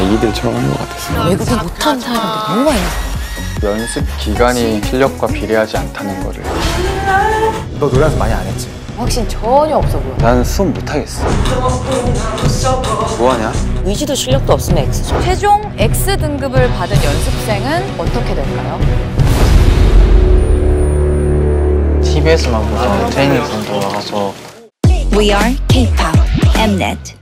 애기들처럼 한것 같았어요. 외국인 못하는 사람들 너무 많이. 연습 기간이 실력과 비례하지 않다는 거를 너 노래하면서 많이 안 했지? 확신 전혀 없어 보여. 나는 수업 못하겠어 뭐하냐? 의지도 실력도 없으면 X죠. 최종 X 등급을 받은 연습생은 어떻게 될까요? TV에서만 보던 트레이닝 센터 와서 We are K-pop Mnet.